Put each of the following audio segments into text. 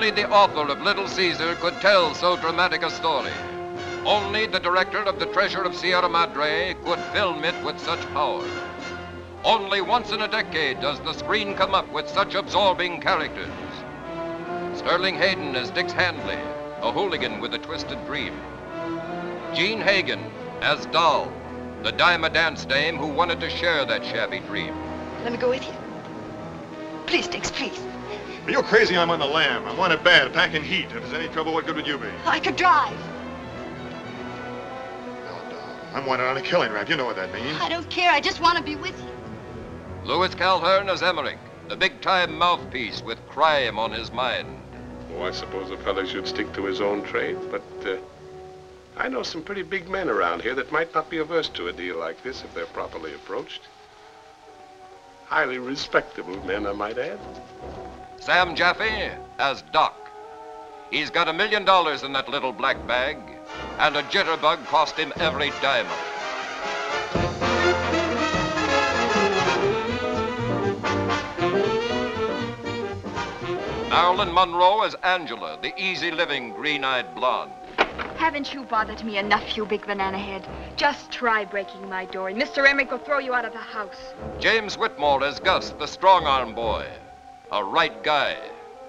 Only the author of Little Caesar could tell so dramatic a story. Only the director of The Treasure of Sierra Madre could film it with such power. Only once in a decade does the screen come up with such absorbing characters. Sterling Hayden as Dix Handley, a hooligan with a twisted dream. Jean Hagen as Doll, the dime a dance dame who wanted to share that shabby dream. Let me go with you. Please, Dix, please. Are you crazy? I'm on the lam. I'm wanted bad, packing heat. If there's any trouble, what good would you be? I could drive. No, Doll. I'm wanted on a killing rap. You know what that means. I don't care. I just want to be with you. Louis Calhern as Emmerich, the big-time mouthpiece with crime on his mind. Oh, I suppose a fellow should stick to his own trade, but uh, I know some pretty big men around here that might not be averse to a deal like this if they're properly approached. Highly respectable men, I might add. Sam Jaffe as Doc. He's got a million dollars in that little black bag, and a jitterbug cost him every dime of it. Marilyn Monroe as Angela, the easy-living, green-eyed blonde. Haven't you bothered me enough, you big banana head? Just try breaking my door, and Mr. Emmerich will throw you out of the house. James Whitmore as Gus, the strong-arm boy. A right guy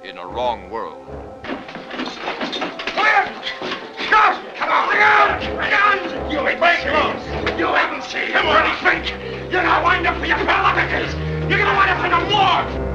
in a wrong world. Come on! Bring out! Bring on! You ain't seen You haven't seen him or anything! You're gonna wind up for your pal You're gonna wind up in the morgue!